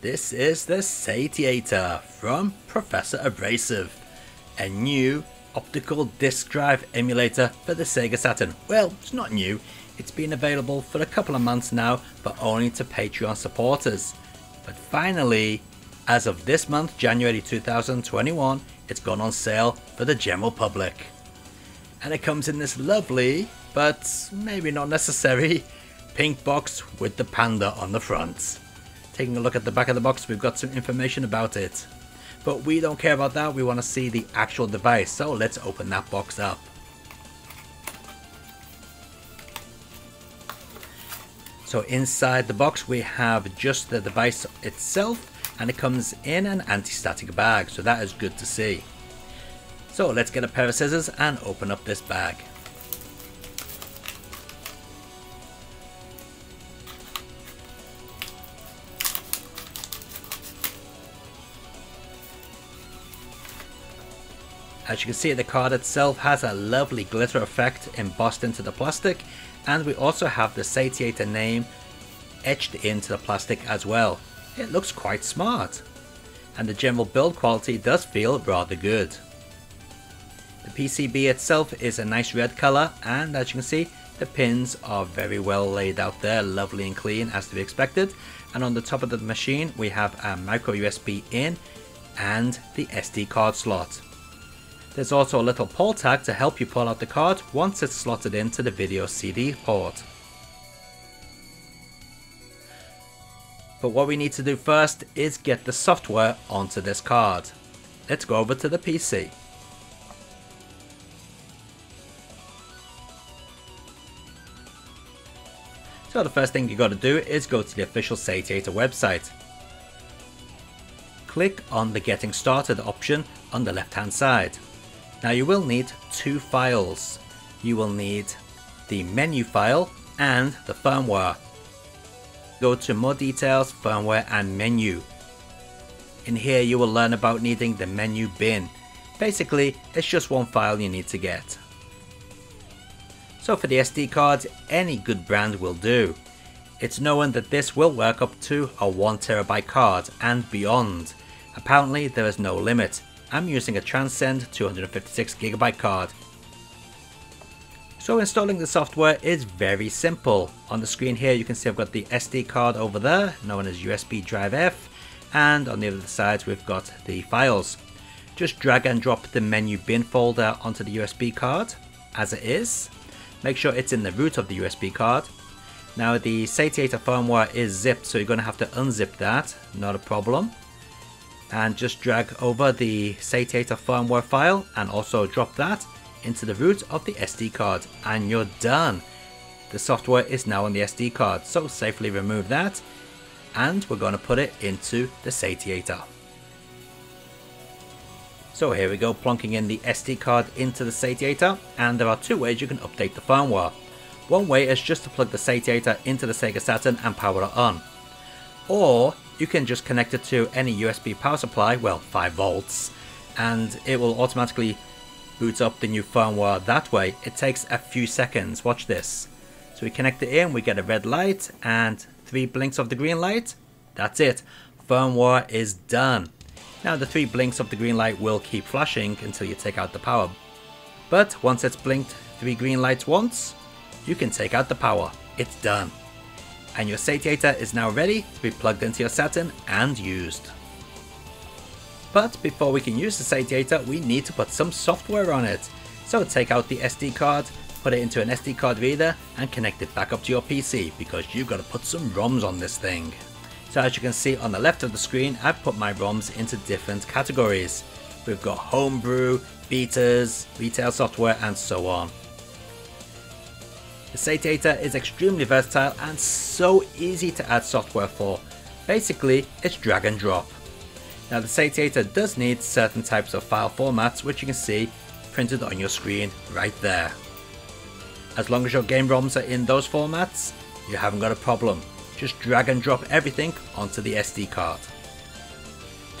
This is the Satiator from Professor Abrasive, a new optical disk drive emulator for the Sega Saturn. Well, it's not new, it's been available for a couple of months now, but only to Patreon supporters. But finally, as of this month, January 2021, it's gone on sale for the general public. And it comes in this lovely, but maybe not necessary, pink box with the panda on the front. Taking a look at the back of the box, we've got some information about it. But we don't care about that, we want to see the actual device, so let's open that box up. So inside the box we have just the device itself and it comes in an anti-static bag, so that is good to see. So let's get a pair of scissors and open up this bag. As you can see the card itself has a lovely glitter effect embossed into the plastic and we also have the Satiator name etched into the plastic as well. It looks quite smart and the general build quality does feel rather good. The PCB itself is a nice red colour and as you can see the pins are very well laid out there, lovely and clean as to be expected and on the top of the machine we have a micro USB in and the SD card slot. There's also a little pull tag to help you pull out the card once it's slotted into the video CD port. But what we need to do first is get the software onto this card. Let's go over to the PC. So the first thing you got to do is go to the official Satiator website. Click on the getting started option on the left hand side. Now you will need two files. You will need the menu file and the firmware. Go to more details, firmware and menu. In here you will learn about needing the menu bin. Basically, it's just one file you need to get. So for the SD card, any good brand will do. It's known that this will work up to a 1TB card and beyond. Apparently there is no limit, I'm using a Transcend 256GB card. So installing the software is very simple. On the screen here you can see I've got the SD card over there, known as USB drive F, and on the other side we've got the files. Just drag and drop the menu bin folder onto the USB card, as it is. Make sure it's in the root of the USB card. Now the Satiator firmware is zipped, so you're going to have to unzip that, not a problem and just drag over the Satiator firmware file and also drop that into the root of the SD card and you're done. The software is now on the SD card so safely remove that and we're going to put it into the Satiator. So here we go plonking in the SD card into the Satiator and there are two ways you can update the firmware. One way is just to plug the Satiator into the Sega Saturn and power it on. Or you can just connect it to any USB power supply, well 5 volts, and it will automatically boot up the new firmware that way. It takes a few seconds, watch this. So we connect it in, we get a red light and three blinks of the green light. That's it, firmware is done. Now the three blinks of the green light will keep flashing until you take out the power. But once it's blinked three green lights once, you can take out the power. It's done and your Satiator is now ready to be plugged into your Saturn and used. But before we can use the Satiator, we need to put some software on it. So take out the SD card, put it into an SD card reader and connect it back up to your PC because you've got to put some ROMs on this thing. So as you can see on the left of the screen, I've put my ROMs into different categories. We've got homebrew, beaters, retail software and so on. The Satiator is extremely versatile and so easy to add software for. Basically, it's drag and drop. Now the Satiator does need certain types of file formats which you can see printed on your screen right there. As long as your game ROMs are in those formats, you haven't got a problem. Just drag and drop everything onto the SD card.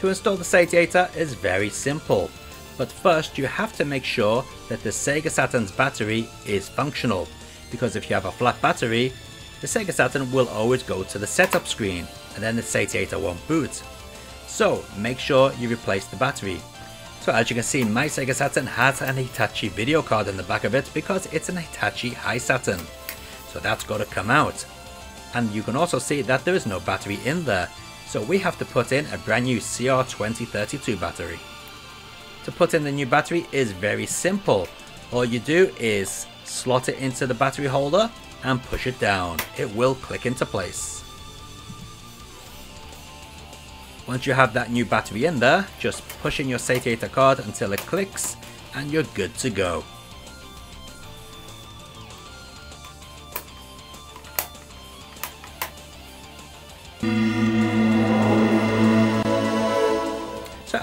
To install the Satiator is very simple, but first you have to make sure that the Sega Saturn's battery is functional because if you have a flat battery, the Sega Saturn will always go to the setup screen and then the Satiator won't boot. So make sure you replace the battery. So as you can see my Sega Saturn has an Hitachi video card in the back of it because it's an Hitachi Hi-Saturn. So that's got to come out. And you can also see that there is no battery in there. So we have to put in a brand new CR2032 battery. To put in the new battery is very simple. All you do is slot it into the battery holder and push it down. It will click into place. Once you have that new battery in there, just push in your Satiator card until it clicks and you're good to go.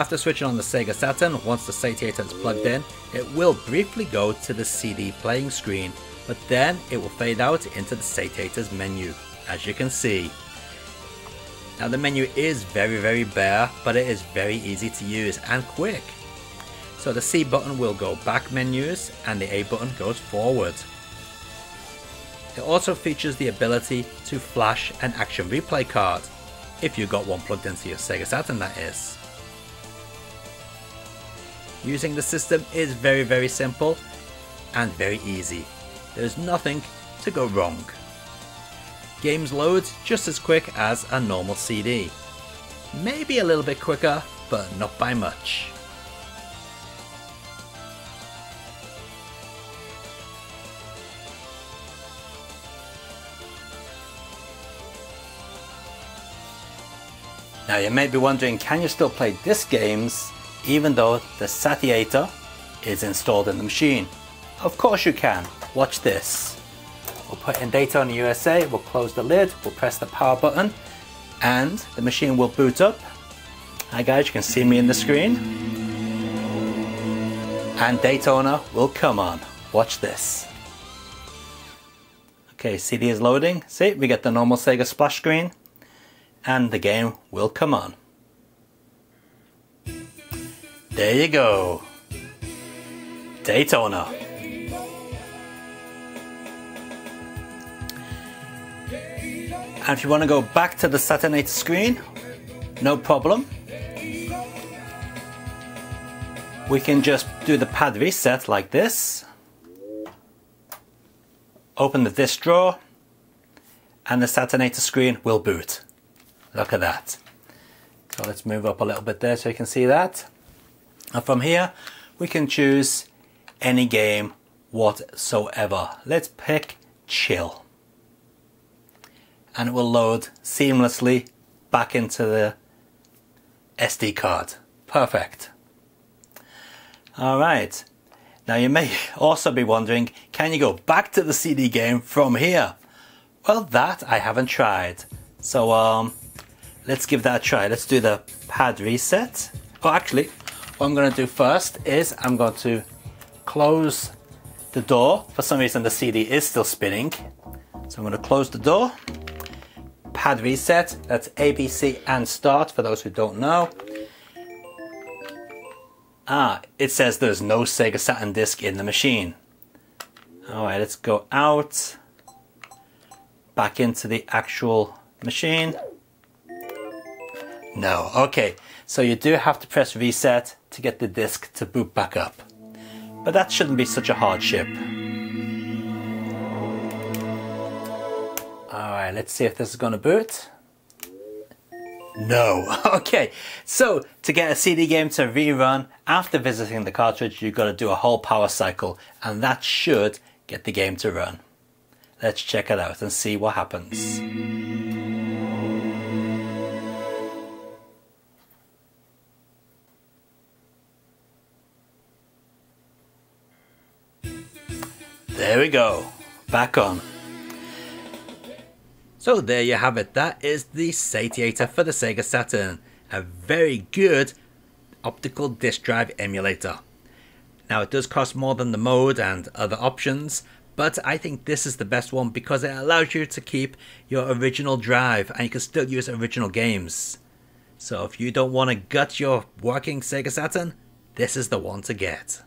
After switching on the Sega Saturn, once the Satiator is plugged in, it will briefly go to the CD playing screen, but then it will fade out into the Satiator's menu, as you can see. Now the menu is very very bare, but it is very easy to use and quick. So the C button will go back menus and the A button goes forward. It also features the ability to flash an action replay card, if you got one plugged into your Sega Saturn that is. Using the system is very very simple and very easy. There's nothing to go wrong. Games load just as quick as a normal CD. Maybe a little bit quicker, but not by much. Now you may be wondering, can you still play disc games even though the Satiator is installed in the machine. Of course you can. Watch this. We'll put in Daytona USA, we'll close the lid, we'll press the power button, and the machine will boot up. Hi guys, you can see me in the screen. And Daytona will come on. Watch this. Okay, CD is loading. See, we get the normal Sega splash screen. And the game will come on. There you go. Daytona. And if you want to go back to the Saturnator screen, no problem. We can just do the pad reset like this. Open the disk drawer and the Saturnator screen will boot. Look at that. So let's move up a little bit there so you can see that. And from here, we can choose any game whatsoever. Let's pick chill. And it will load seamlessly back into the SD card. Perfect. Alright. Now you may also be wondering, can you go back to the CD game from here? Well, that I haven't tried. So um, let's give that a try. Let's do the pad reset. Oh, actually, what I'm going to do first is I'm going to close the door. For some reason the CD is still spinning. So I'm going to close the door. Pad reset, that's ABC and start for those who don't know. Ah, it says there's no Sega Saturn disc in the machine. Alright, let's go out. Back into the actual machine. No, okay. So you do have to press reset to get the disk to boot back up. But that shouldn't be such a hardship. Alright, let's see if this is to boot. No. Okay, so to get a CD game to rerun after visiting the cartridge, you've got to do a whole power cycle, and that should get the game to run. Let's check it out and see what happens. There we go. Back on. So there you have it. That is the Satiator for the Sega Saturn. A very good optical disk drive emulator. Now it does cost more than the mode and other options, but I think this is the best one because it allows you to keep your original drive and you can still use original games. So if you don't want to gut your working Sega Saturn, this is the one to get.